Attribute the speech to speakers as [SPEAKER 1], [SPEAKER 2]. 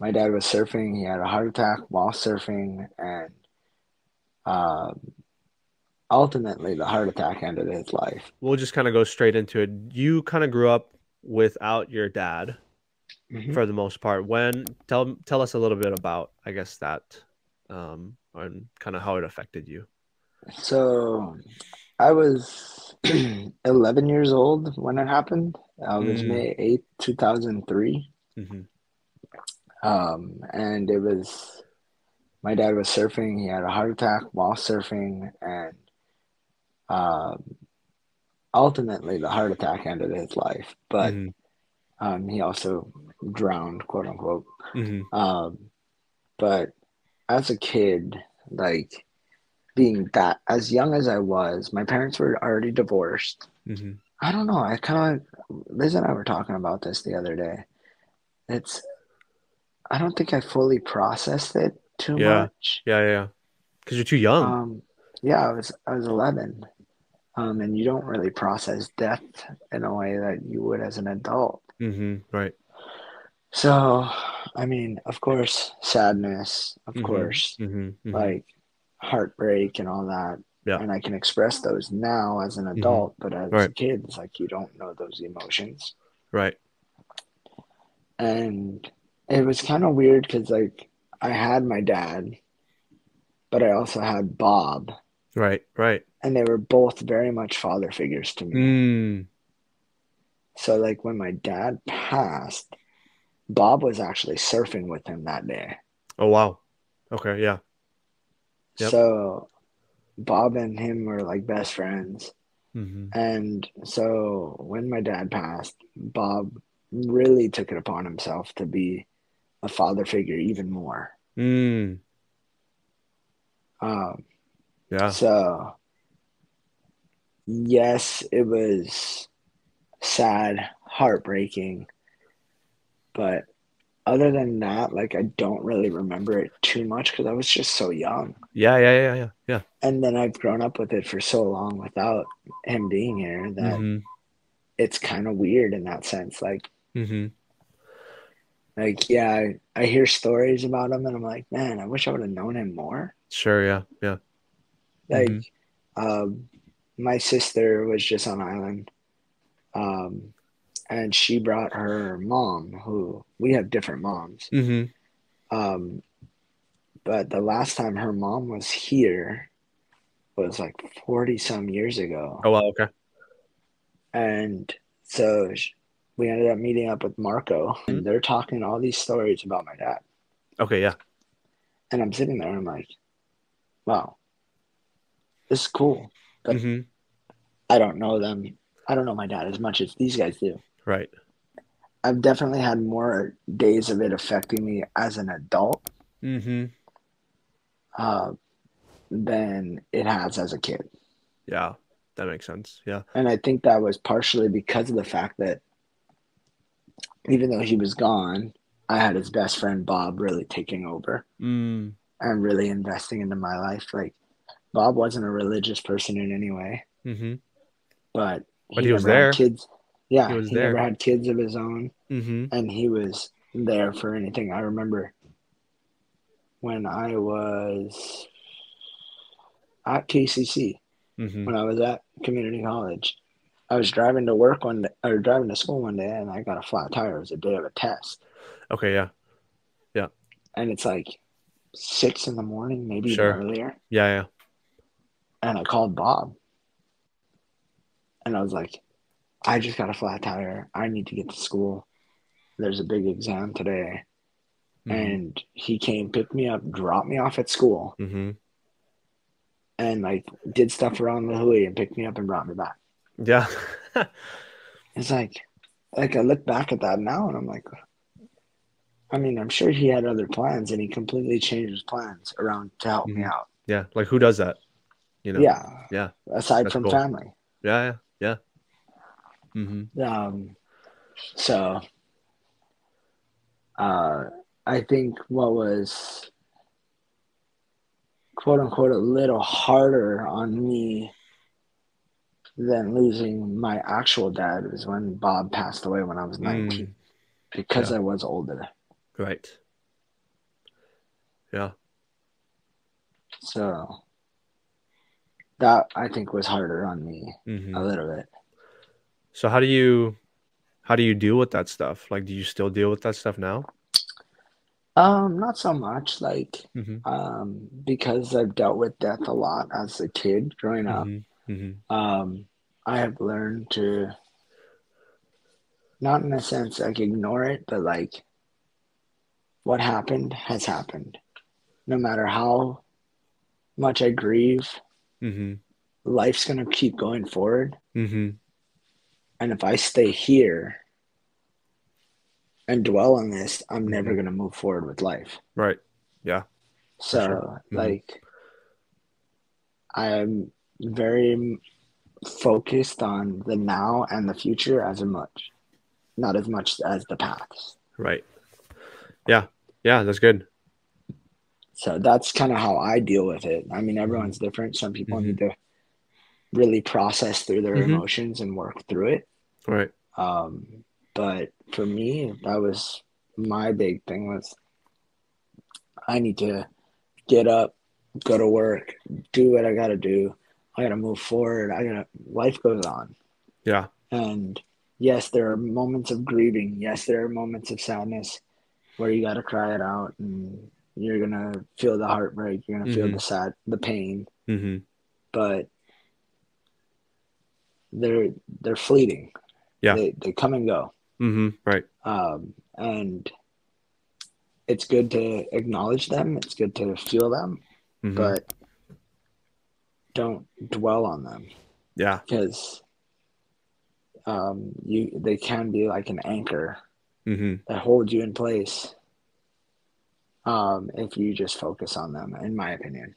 [SPEAKER 1] my dad was surfing. He had a heart attack while surfing, and um, ultimately, the heart attack ended his life.
[SPEAKER 2] We'll just kind of go straight into it. You kind of grew up without your dad
[SPEAKER 1] Mhm.
[SPEAKER 2] for the most part. When tell tell us a little bit about, I guess that, um, and kind of how it affected you.
[SPEAKER 1] So I was 11 years old when it happened. Uh, it was
[SPEAKER 2] Mm.
[SPEAKER 1] May 8th, 2003.
[SPEAKER 2] hmm
[SPEAKER 1] Um, and it was my dad was surfing. He had a heart attack while surfing, and um, ultimately, the heart attack ended his life. But
[SPEAKER 2] hmm
[SPEAKER 1] um, he also drowned, quote unquote.
[SPEAKER 2] hmm
[SPEAKER 1] Um, but as a kid, like being that as young as I was, my parents were already divorced.
[SPEAKER 2] hmm
[SPEAKER 1] I don't know. I kind of Liz and I were talking about this the other day. It's I don't think I fully processed it too
[SPEAKER 2] Yeah.
[SPEAKER 1] much.
[SPEAKER 2] Yeah, yeah, because you're too young.
[SPEAKER 1] Um, yeah, I was I was 11, um, and you don't really process death in a way that you would as an adult.
[SPEAKER 2] hmm Right.
[SPEAKER 1] So, I mean, of course, sadness, of
[SPEAKER 2] Mhm.
[SPEAKER 1] course,
[SPEAKER 2] hmm hmm
[SPEAKER 1] like heartbreak and all that.
[SPEAKER 2] Yeah.
[SPEAKER 1] And I can express those now as an adult, but as a
[SPEAKER 2] Right.
[SPEAKER 1] kid, it's like you don't know those emotions.
[SPEAKER 2] Right.
[SPEAKER 1] And it was kind of weird because, like, I had my dad, but I also had Bob,
[SPEAKER 2] Right. Right.
[SPEAKER 1] and they were both very much father figures to me.
[SPEAKER 2] Mm.
[SPEAKER 1] So, like, when my dad passed, Bob was actually surfing with him that day.
[SPEAKER 2] Oh wow. Okay. Yeah. Yep.
[SPEAKER 1] So, Bob and him were like best friends.
[SPEAKER 2] hmm
[SPEAKER 1] And so, when my dad passed, Bob really took it upon himself to be a father figure even more.
[SPEAKER 2] Mm.
[SPEAKER 1] Um,
[SPEAKER 2] Yeah.
[SPEAKER 1] So, yes, it was sad, heartbreaking, but other than that, like I don't really remember it too much because I was just so young.
[SPEAKER 2] Yeah. Yeah. Yeah. Yeah. Yeah.
[SPEAKER 1] And then I've grown up with it for so long without him being here that
[SPEAKER 2] hmm
[SPEAKER 1] it's kind of weird in that sense. Like,
[SPEAKER 2] hmm
[SPEAKER 1] like yeah, I, I hear stories about him and I'm like, man, I wish I would have known him more.
[SPEAKER 2] Sure. Yeah. Yeah.
[SPEAKER 1] Like,
[SPEAKER 2] Mhm.
[SPEAKER 1] um, my sister was just on island, um, and she brought her mom, who we have different moms.
[SPEAKER 2] hmm
[SPEAKER 1] Um, but the last time her mom was here was like 40 some years ago.
[SPEAKER 2] Oh wow. Okay.
[SPEAKER 1] And so we ended up meeting up with Marco,
[SPEAKER 2] Mm-hmm.
[SPEAKER 1] and they're talking all these stories about my dad.
[SPEAKER 2] Okay. Yeah.
[SPEAKER 1] And I'm sitting there and I'm like, wow, this is cool. But-
[SPEAKER 2] hmm
[SPEAKER 1] I don't know them. I don't know my dad as much as these guys do.
[SPEAKER 2] Right.
[SPEAKER 1] I've definitely had more days of it affecting me as an adult
[SPEAKER 2] hmm
[SPEAKER 1] uh, than it has as a kid.
[SPEAKER 2] Yeah. That makes sense. Yeah.
[SPEAKER 1] And I think that was partially because of the fact that even though he was gone, I had his best friend Bob really taking over
[SPEAKER 2] Mm.
[SPEAKER 1] and really investing into my life. Like Bob wasn't a religious person in any way,
[SPEAKER 2] hmm
[SPEAKER 1] but
[SPEAKER 2] But he was there.
[SPEAKER 1] Kids, yeah,
[SPEAKER 2] He was
[SPEAKER 1] he
[SPEAKER 2] there.
[SPEAKER 1] never had kids of his own.
[SPEAKER 2] hmm
[SPEAKER 1] and he was there for anything. I remember when I was at KCC,
[SPEAKER 2] hmm
[SPEAKER 1] when I was at community college, I was driving to work one day, or driving to school one day, and I got a flat tire. It was a day of a test,
[SPEAKER 2] Okay. Yeah. Yeah.
[SPEAKER 1] And it's like six in the morning, maybe
[SPEAKER 2] Sure.
[SPEAKER 1] earlier.
[SPEAKER 2] Yeah. Yeah.
[SPEAKER 1] And I called Bob, and I was like, "I just got a flat tire. I need to get to school. There's a big exam today."
[SPEAKER 2] hmm
[SPEAKER 1] And he came, picked me up, dropped me off at school,
[SPEAKER 2] hmm
[SPEAKER 1] and like did stuff around the Hui and picked me up and brought me back.
[SPEAKER 2] Yeah.
[SPEAKER 1] It's like, like I look back at that now and I'm like, I mean, I'm sure he had other plans and he completely changed his plans around to help me
[SPEAKER 2] Mhm.
[SPEAKER 1] out.
[SPEAKER 2] yeah. Like who does that? You know.
[SPEAKER 1] Yeah.
[SPEAKER 2] Yeah.
[SPEAKER 1] Aside
[SPEAKER 2] That's
[SPEAKER 1] from
[SPEAKER 2] cool.
[SPEAKER 1] family.
[SPEAKER 2] Yeah. Yeah. Yeah. hmm
[SPEAKER 1] Um, so, uh, I think what was quote unquote a little harder on me than losing my actual dad was when Bob passed away when I was 19
[SPEAKER 2] Mm.
[SPEAKER 1] because
[SPEAKER 2] Yeah.
[SPEAKER 1] I was older.
[SPEAKER 2] Right. Yeah.
[SPEAKER 1] So that I think was harder on me
[SPEAKER 2] hmm
[SPEAKER 1] a little bit.
[SPEAKER 2] So how do you how do you deal with that stuff? Like, do you still deal with that stuff now?
[SPEAKER 1] Um, not so much like
[SPEAKER 2] hmm
[SPEAKER 1] um because I've dealt with death a lot as a kid growing up.
[SPEAKER 2] Hmm hmm
[SPEAKER 1] Um, I have learned to not in a sense like ignore it, but like what happened has happened. No matter how much I grieve,
[SPEAKER 2] hmm
[SPEAKER 1] life's gonna keep going forward.
[SPEAKER 2] hmm
[SPEAKER 1] And if I stay here and dwell on this, I'm never
[SPEAKER 2] Mhm.
[SPEAKER 1] gonna move forward with life.
[SPEAKER 2] Right. Yeah.
[SPEAKER 1] So
[SPEAKER 2] sure. Mhm.
[SPEAKER 1] like I'm very focused on the now and the future as much, not as much as the past.
[SPEAKER 2] Right. Yeah. Yeah. That's good.
[SPEAKER 1] So that's kind of how I deal with it. I mean, everyone's different. Some people
[SPEAKER 2] Mhm.
[SPEAKER 1] need to really process through their
[SPEAKER 2] Mhm.
[SPEAKER 1] emotions and work through it.
[SPEAKER 2] Right.
[SPEAKER 1] Um, but for me, that was my big thing was I need to get up, go to work, do what I got to do. I got to move forward. I got to, life goes on.
[SPEAKER 2] Yeah.
[SPEAKER 1] And yes, there are moments of grieving. Yes, there are moments of sadness where you got to cry it out and you're going to feel the heartbreak. You're going to feel
[SPEAKER 2] Mhm.
[SPEAKER 1] the sad, the pain,
[SPEAKER 2] hmm
[SPEAKER 1] but they're, they're fleeting.
[SPEAKER 2] Yeah.
[SPEAKER 1] They, they come and go.
[SPEAKER 2] hmm Right.
[SPEAKER 1] Um, and it's good to acknowledge them. It's good to feel them,
[SPEAKER 2] hmm
[SPEAKER 1] but don't dwell on them
[SPEAKER 2] yeah.
[SPEAKER 1] because um, you they can be like an anchor
[SPEAKER 2] hmm
[SPEAKER 1] that holds you in place um, if you just focus on them, in my opinion.